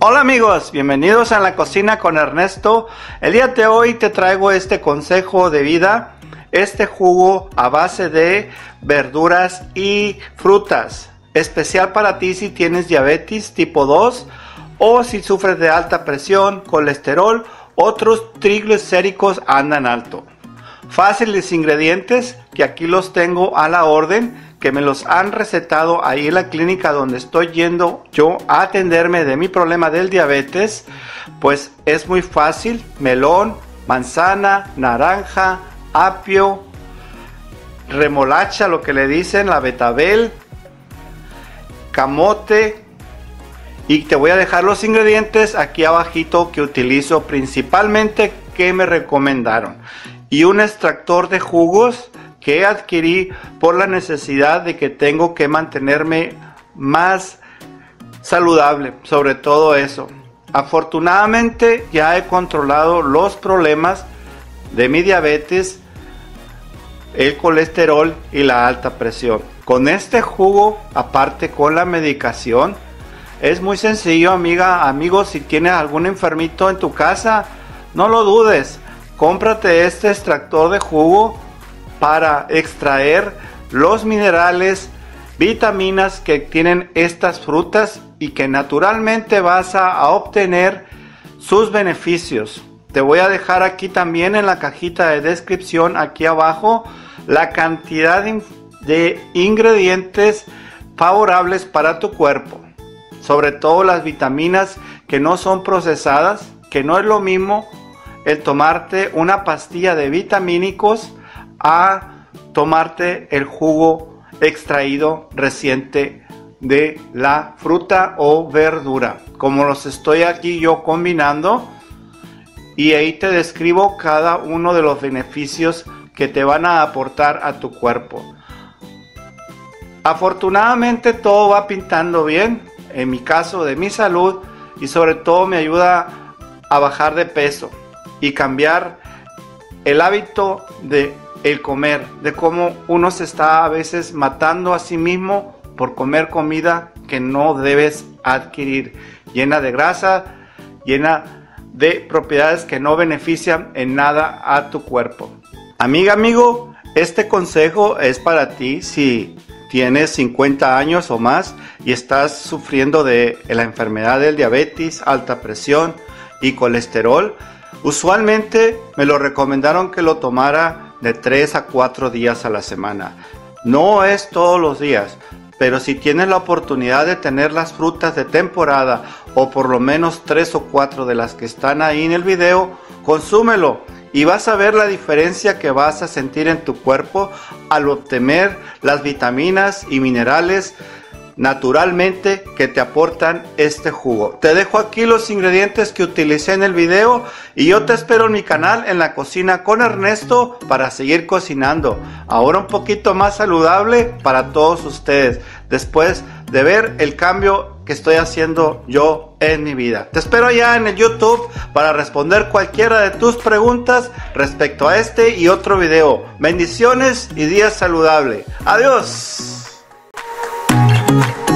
Hola amigos, bienvenidos a la cocina con Ernesto. El día de hoy te traigo este consejo de vida, este jugo a base de verduras y frutas, especial para ti si tienes diabetes tipo 2 o si sufres de alta presión, colesterol, otros triglicéricos andan alto. Fáciles ingredientes que aquí los tengo a la orden que me los han recetado ahí en la clínica donde estoy yendo yo a atenderme de mi problema del diabetes, pues es muy fácil, melón, manzana, naranja, apio, remolacha, lo que le dicen, la betabel, camote, y te voy a dejar los ingredientes aquí abajito que utilizo principalmente que me recomendaron. Y un extractor de jugos que adquirí por la necesidad de que tengo que mantenerme más saludable, sobre todo eso. Afortunadamente ya he controlado los problemas de mi diabetes, el colesterol y la alta presión. Con este jugo, aparte con la medicación, es muy sencillo, amiga, amigos, si tienes algún enfermito en tu casa, no lo dudes, cómprate este extractor de jugo para extraer los minerales, vitaminas que tienen estas frutas y que naturalmente vas a, obtener sus beneficios. Te voy a dejar aquí también en la cajita de descripción, aquí abajo, la cantidad de ingredientes favorables para tu cuerpo. Sobre todo las vitaminas que no son procesadas, que no es lo mismo el tomarte una pastilla de vitamínicos a tomarte el jugo extraído reciente de la fruta o verdura. Como los estoy aquí yo combinando y ahí te describo cada uno de los beneficios que te van a aportar a tu cuerpo. Afortunadamente todo va pintando bien, en mi caso de mi salud y sobre todo me ayuda a bajar de peso y cambiar el hábito de el comer, de cómo uno se está a veces matando a sí mismo por comer comida que no debes adquirir, llena de grasa, llena de propiedades que no benefician en nada a tu cuerpo. Amiga, amigo, este consejo es para ti si tienes 50 años o más y estás sufriendo de la enfermedad del diabetes, alta presión y colesterol. Usualmente me lo recomendaron que lo tomara de 3 a 4 días a la semana. No es todos los días, pero si tienes la oportunidad de tener las frutas de temporada o por lo menos 3 o 4 de las que están ahí en el video, consúmelo y vas a ver la diferencia que vas a sentir en tu cuerpo al obtener las vitaminas y minerales naturalmente que te aportan este jugo. Te dejo aquí los ingredientes que utilicé en el video y yo te espero en mi canal en la cocina con Ernesto para seguir cocinando. Ahora un poquito más saludable para todos ustedes después de ver el cambio que estoy haciendo yo en mi vida. Te espero ya en el YouTube para responder cualquiera de tus preguntas respecto a este y otro video. Bendiciones y día saludable. Adiós. Thank you.